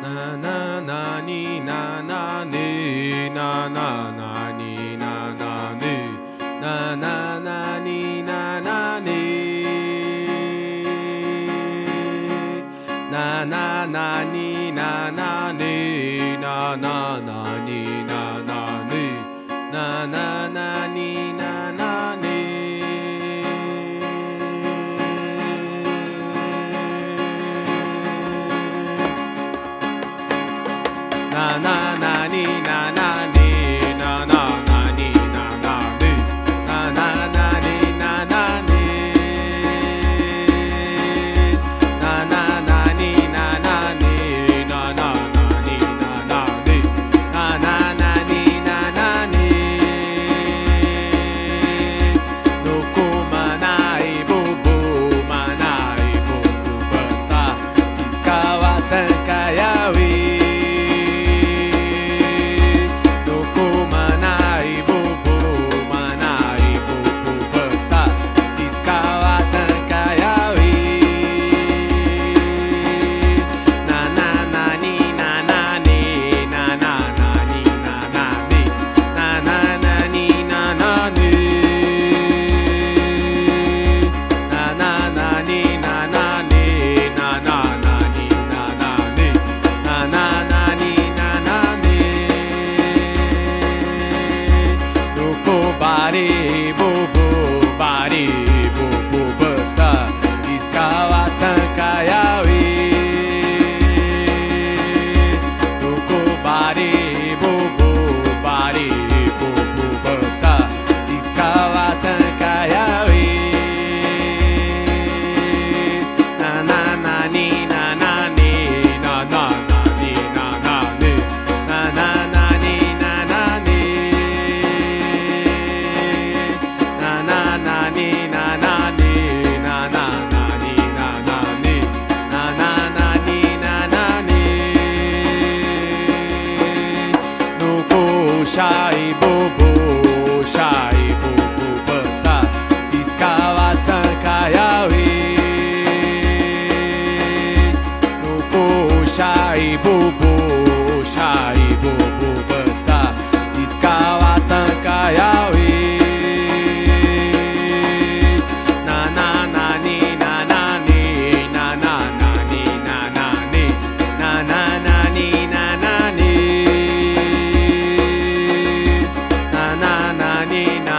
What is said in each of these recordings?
なななにななにななにななにななにななになななにななになななにななになななになな na na na Nina.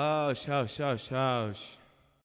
Ouch, ouch, ouch, ouch.